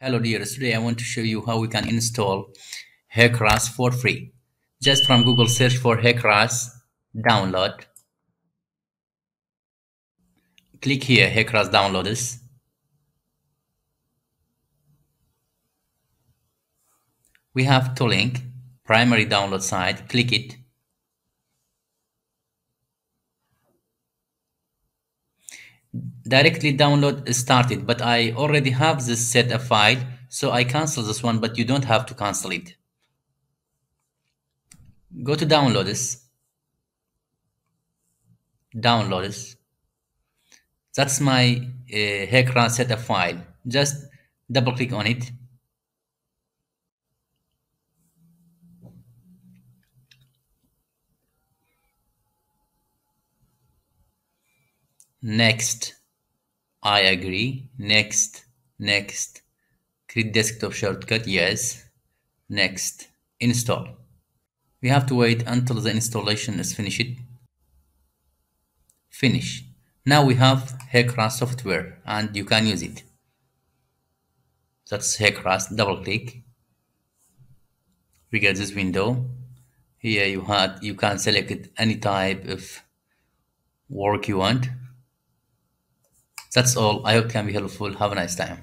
Hello dears, today I want to show you how we can install HEC-RAS for free. Just from Google search for HEC-RAS, download. Click here, HEC-RAS downloaders. We have two link, primary download site, click it. Directly download started but I already have this set a file so I cancel this one but you don't have to cancel it. Go to downloads downloads that's my uh, HEC-RAS setup file. Just double click on it next I agree. Next next. Create desktop shortcut yes. Next install. We have to wait until the installation is finished. Finish. Now we have HEC-RAS software and you can use it. That's HEC-RAS double click. We get this window. Here you had you can select any type of work you want that's all. I hope can be helpful. Have a nice time.